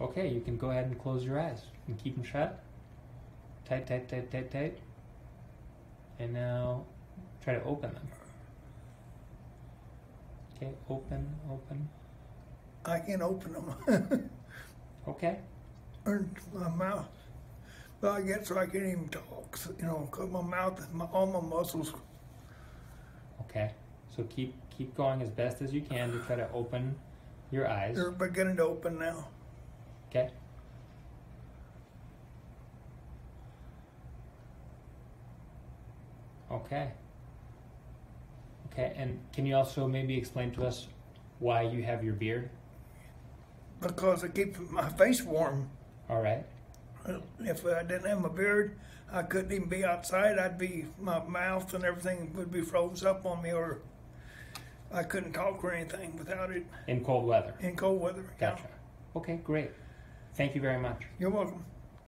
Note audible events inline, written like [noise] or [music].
Okay, you can go ahead and close your eyes and keep them shut. Tight, tight, tight, tight, tight. And now try to open them. Okay, open, open. I can't open them. [laughs] Okay. or my mouth. But I get so I can't even talk. You know, 'cause my mouth, my, all my muscles. Okay. So keep keep going as best as you can to try to open your eyes. They're beginning to open now. Okay. Okay. Okay, and can you also maybe explain to us why you have your beard? Because it keeps my face warm. All right. If I didn't have my beard, I couldn't even be outside. I'd be, my mouth and everything would be froze up on me, or I couldn't talk or anything without it In cold weather. in cold weather. Yeah. Gotcha. Okay, great. Thank you very much. You're welcome.